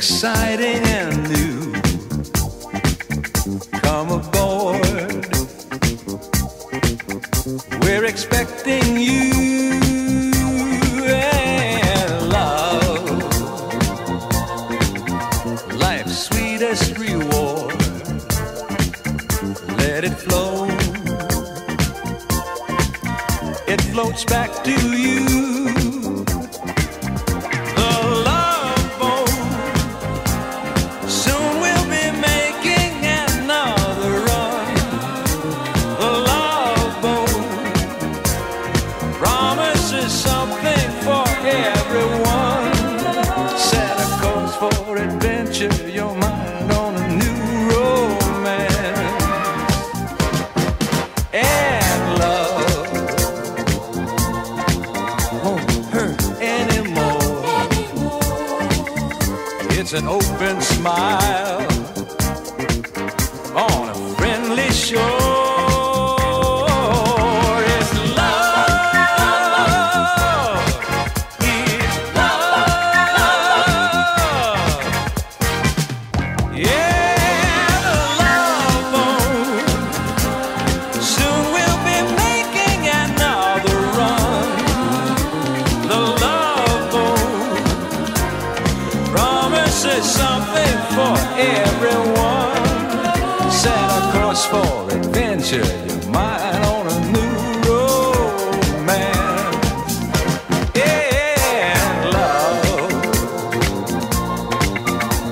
exciting and new. Come aboard. We're expecting you and love. Life's sweetest reward. Let it flow. It floats back to you. Something for everyone. Set a course for adventure, your mind on a new romance. And love won't hurt anymore. It's an open smile picture your mind on a new romance. and love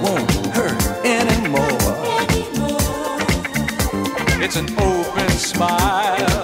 won't hurt anymore. anymore. It's an open smile.